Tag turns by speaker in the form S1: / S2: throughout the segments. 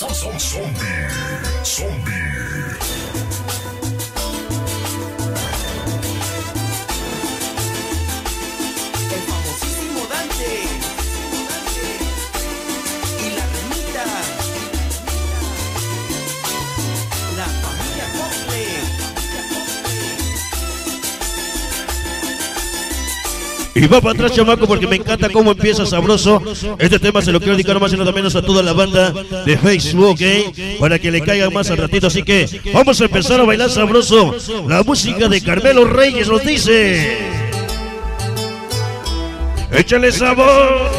S1: Zombie, zombie.
S2: Y
S3: va para atrás, chamaco, porque me encanta cómo empieza sabroso. Este tema se lo quiero dedicar más y nada menos a toda la banda de Facebook, ¿eh? Para que le caiga más al ratito. Así que vamos a empezar a bailar sabroso. La música de Carmelo Reyes nos dice. Échale sabor.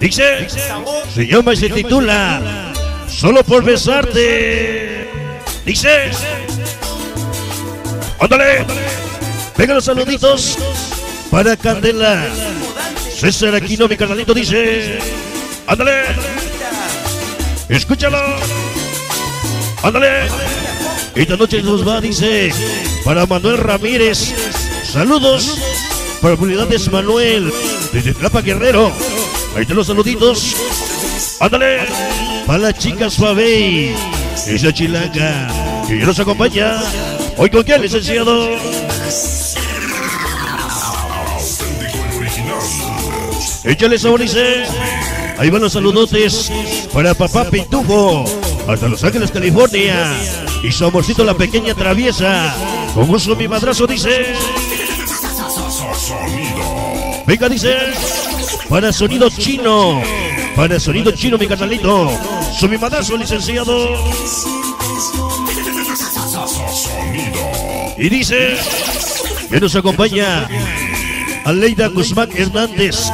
S3: Dice. Se llama y se titula. Solo por besarte. Dice. Ándale. Venga los saluditos para Candela. César Aquino, mi carnalito, dice. Ándale. Escúchalo. Ándale. Esta noche nos va, dice, para Manuel Ramírez. Saludos para Unidades Manuel, desde Tlapa Guerrero. Ahí están los saluditos. Ándale. Para las chicas Fabey, esa chilanga que nos acompaña. Hoy con quién, licenciado. Échale sabor, dice. Ahí van los saludotes para papá Pitufo. Hasta Los Ángeles, California. Y su amorcito la pequeña traviesa. Con gusto mi madrazo dice. Venga, dice. Para sonido chino. Para sonido chino, mi canalito. Su mi madrazo, licenciado. Y dice. Que nos acompaña. Aleida Guzmán Hernández.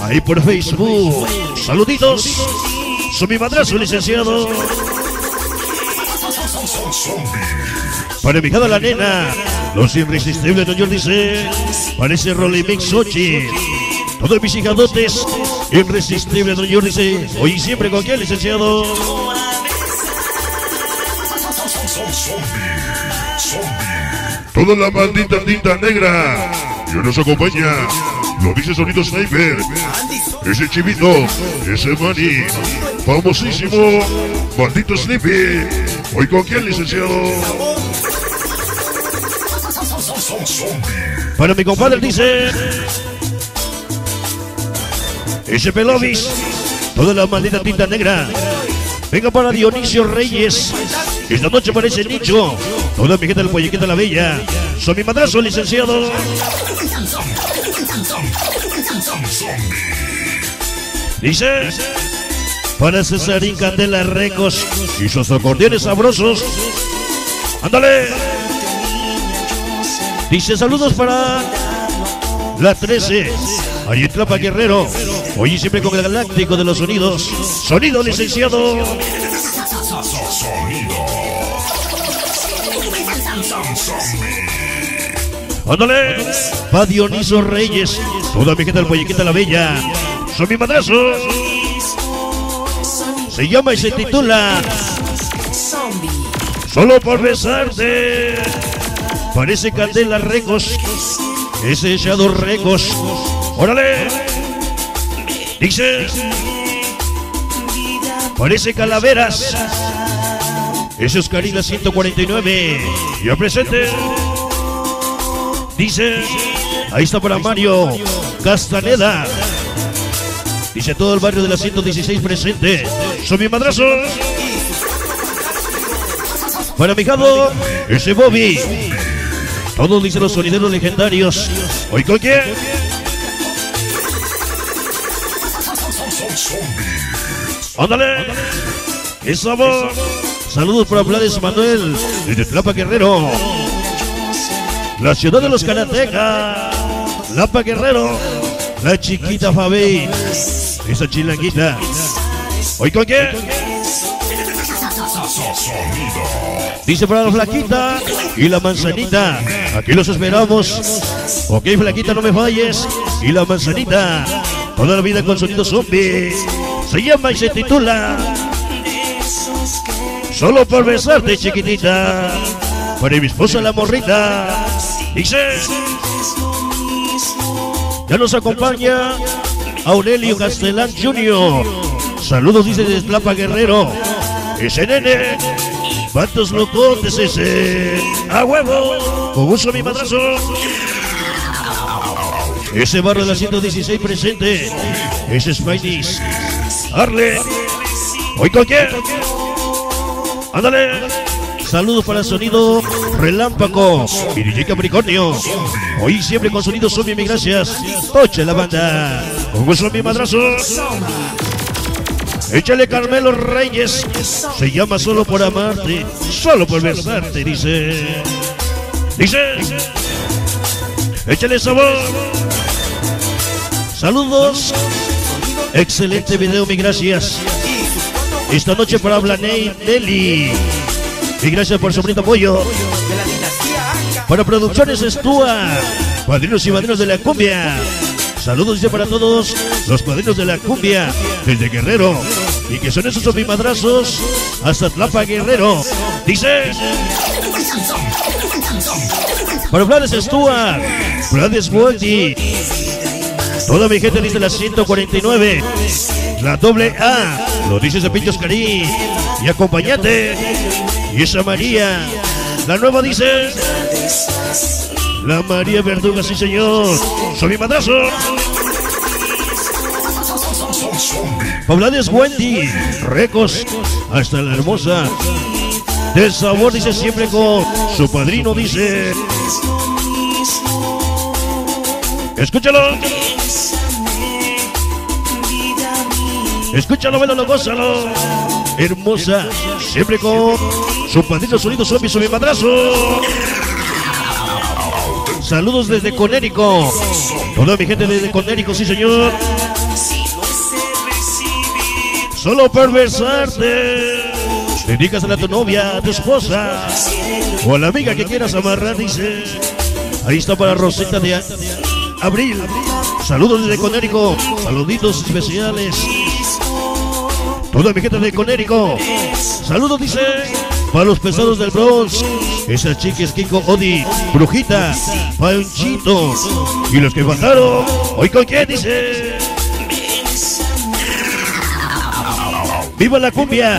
S3: Ahí por Facebook. Saluditos. Su mi madrazo, licenciado. Para mi la nena, los irresistibles de York dice, parece Rolly Mix Sochi. Todos mis hijadotes, irresistibles de York dice, hoy siempre con quién, licenciado.
S4: Toda la maldita tinta negra. Y hoy nos acompaña. Lo dice Sonido Sniper. Ese chivito. Ese mani. Famosísimo. Maldito Snippy. Hoy con quién, licenciado.
S3: Para mi compadre dice, ese Pelovis, toda la maldita tinta negra. Venga para Dionisio Reyes. Esta noche parece nicho. Toda mi gente del Pollequita la Bella. Soy mi madrazo, licenciado. Dice. Para Cesarín Candela Recos y sus acordeones sabrosos. Ándale. Dice saludos para la 13. Allí Tlapa Guerrero. Hoy siempre con el galáctico de los sonidos. Sonido licenciado. Ándale. Va Dioniso Reyes. Toda mi gente del Pollequita la Bella. Son mi madrazo. Se llama y se titula. Solo por besarte. Parece Candela Recos. Ese Shadow Recos. Órale. Dice. Parece Calaveras. Ese es Karina 149. Ya presente. Dice. Ahí está para Mario Castaneda. Dice todo el barrio de la 116 presente. Son mi madrazo. Para mi ese Bobby. Todos dicen los sonideros legendarios. ¿Hoy con quién? Ándale. ¡Qué sabor! Saludos para Blades Manuel, desde Tlapa Guerrero. La ciudad de los Karatecas. Tlapa Guerrero. La chiquita Fabi. Esa chilanguita. ¿Hoy con quién? Dice para la flaquita y la manzanita. Aquí los esperamos. Ok, flaquita, no me falles. Y la manzanita. Toda la vida con sonido zombie. Se llama y se titula. Solo por besarte, chiquitita. Para mi esposa la morrita. Dice. Ya nos acompaña Aurelio Castellán Jr. Saludos, dice Tlapa Guerrero. ese nene. ¿Cuántos locotes ese? ¡A huevo! Con gusto mi madrazo. Ese barro de la 116 presente. Ese es. Arle. Hoy con quién? Ándale. Saludos para sonido relámpago. Mi DJ Capricornio. Hoy siempre con sonido zombie, mi gracias. Oche la banda. Con mi madrazo. Échale Carmelo Reyes. Se llama solo por amarte. Solo por besarte, dice. Dice. Échale sabor. Saludos. Excelente video, mi gracias. Esta noche para Blaney Deli. Y gracias por su bonito apoyo. Para Producciones Estúa. Padrinos y madrinos de la cumbia. Saludos ya para todos los padrinos de la cumbia desde Guerrero. Y que son esos ofimadrazos hasta Tlapa Guerrero. Dice. Para Flores Estúa. Flores Waldi. Toda mi gente dice la 149. La doble A. Lo dice Cepillos Cari. Y acompañante. Y esa María. La nueva dice. La María Verduga, sí señor. Soy mi madrazo. Poblades Wendy. Recos. Hasta la hermosa. De sabor dice siempre con su padrino dice. Escúchalo. Escúchalo, velo, gózalo. Hermosa. Siempre con su padrino sonido zombie, su madrazo. Saludos desde Conérico. Toda mi gente desde Conérico, sí señor. Solo por besarte. Dedícasela a tu novia, a tu esposa. O a la amiga que quieras amarrar, dice. Ahí está para Rosetta de Abril. Saludos desde Conérico. Saluditos especiales. Toda mi gente de Conérico. Saludos, dice. Para los pesados del Bronx. Esa chica es Kiko Odi. Brujita. Panchito. Y los que faltaron. Hoy con quién dice. ¡Viva la cumbia!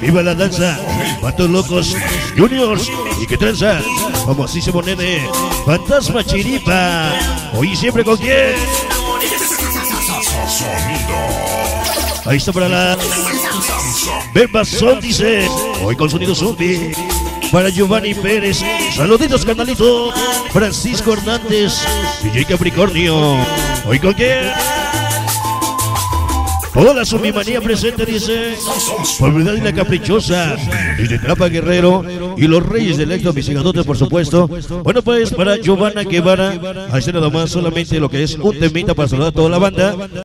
S3: ¡Viva la danza! ¡Patos locos! ¡Juniors! ¿Y qué tranza? Famosísimo nene. Fantasma Chiripa. Hoy siempre con quién. Ahí está para la. Bemba Son dice. Hoy con sonido zombie. Para Giovanni Pérez. Saluditos, carnalito. Francisco Hernández. DJ Capricornio. Hoy con quién. Hola, manía presente, dice. Puebla y caprichosa. Y de Trapa Guerrero. Y los reyes del Ecto Visigadotes, por supuesto. Bueno, pues para Giovanna Guevara. Está nada más solamente lo que es un temita para saludar a toda la banda.